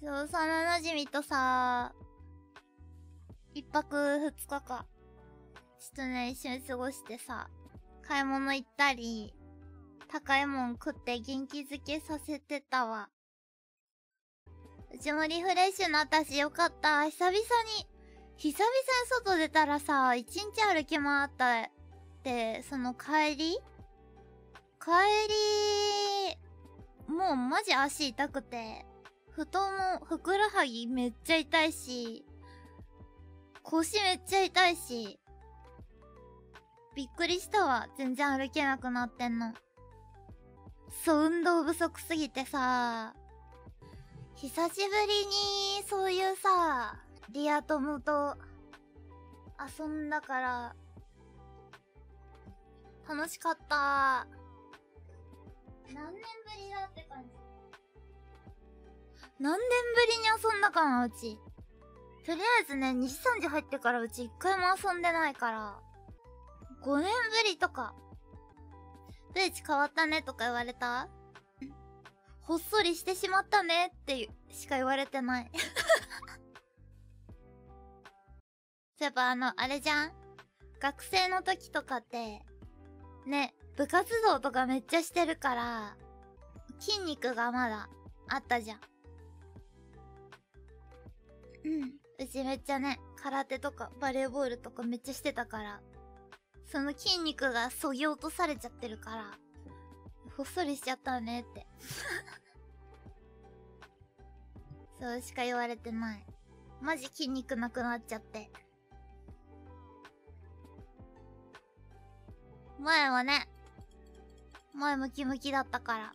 そう、幼馴染とさ、一泊二日か。ちょっとね、一緒に過ごしてさ、買い物行ったり、高いもん食って元気づけさせてたわ。うちもリフレッシュなったしよかった。久々に、久々に外出たらさ、一日歩き回ったって、その帰り？帰り、もうマジ足痛くて、太も、ふくらはぎめっちゃ痛いし、腰めっちゃ痛いし、びっくりしたわ。全然歩けなくなってんの。そう、運動不足すぎてさ、久しぶりにそういうさ、リア友と遊んだから、楽しかった。何年ぶりだって感じ。何年ぶりに遊んだかな、うち。とりあえずね、23時入ってからうち一回も遊んでないから、5年ぶりとか。ブーチ変わったねとか言われた？ほっそりしてしまったねってしか言われてない。そういえばあの、あれじゃん？学生の時とかって、ね、部活動とかめっちゃしてるから、筋肉がまだあったじゃん。うん。うちめっちゃね、空手とかバレーボールとかめっちゃしてたから、その筋肉がそぎ落とされちゃってるから、ほっそりしちゃったねって そうしか言われてない。マジ筋肉なくなっちゃって。前はね、前ムキムキだったから。